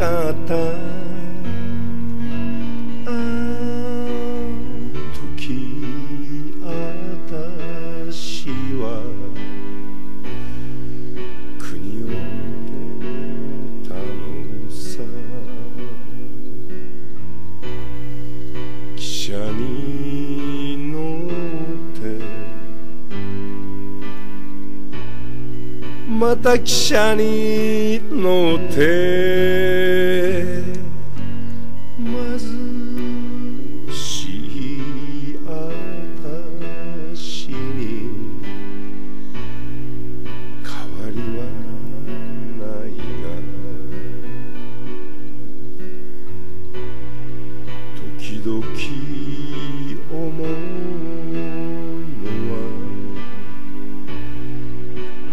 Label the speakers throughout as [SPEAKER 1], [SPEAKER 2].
[SPEAKER 1] かった。あの時私は国を出たのさ汽車に乗って。また汽車に乗って。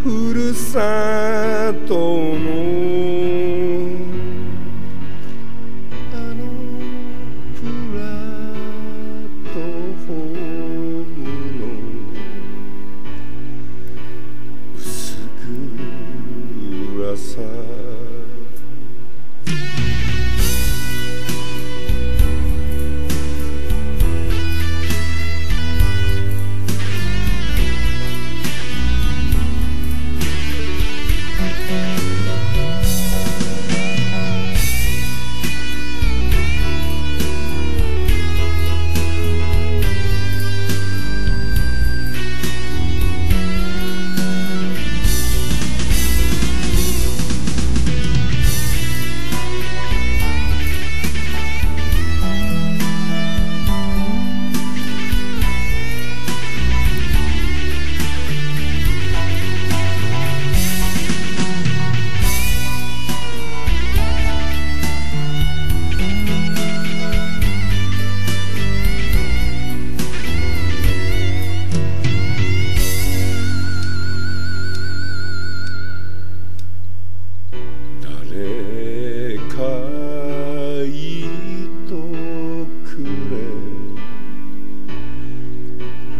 [SPEAKER 1] ふるさとの。あのプラットフォームの。薄暗さ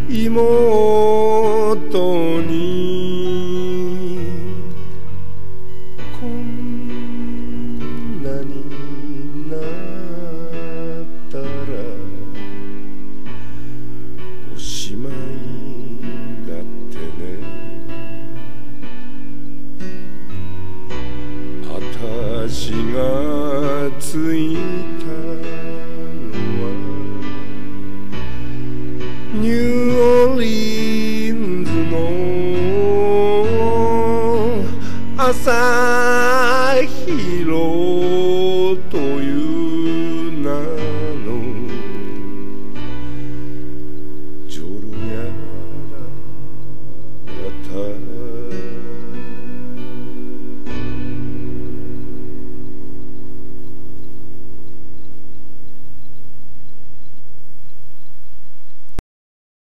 [SPEAKER 1] 妹に。こんなになったらおしまいだってね。私がつい朝広